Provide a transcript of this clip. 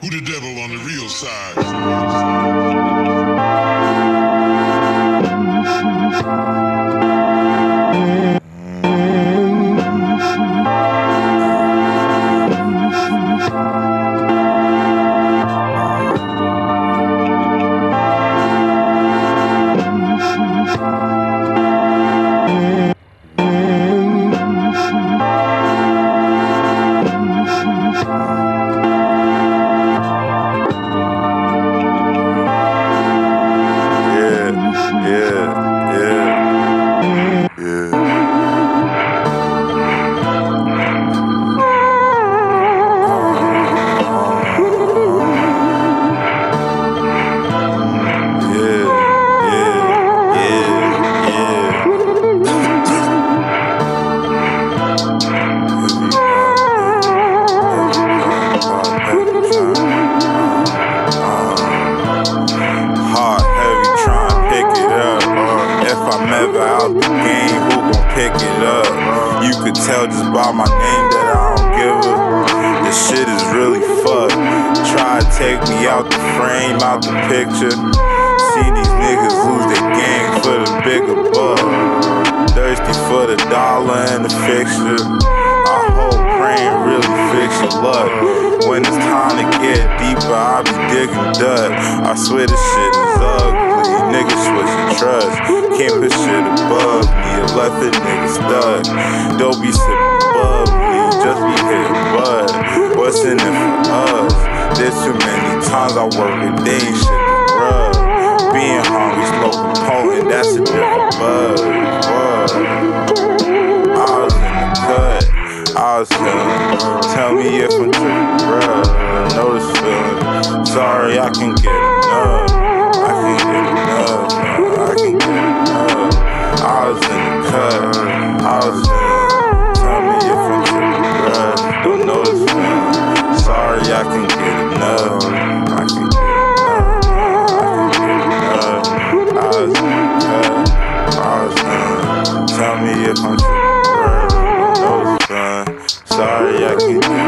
Who the devil on the real side? The game, who gon' pick it up? You could tell just by my name that I don't give a. This shit is really fucked. Try to take me out the frame, out the picture. See these niggas lose their gang for the bigger buck. Thirsty for the dollar and the fixture. I hope praying really fix your luck. When it's time to get deeper, I be digging dirt. I swear this shit is ugly. Niggas switching trust. Can't put shit above me or left a nigga stuck. Don't be sipping me, just be hitting bud. What's in it for us? There's too many times I work a day and shit to rub. Being hungry, smoking potent, that's a different buzz. What? I was in the cut. I was feeling. Tell me if I'm tripping, bruh. This feeling. Sorry, I can get it. sorry, I can't.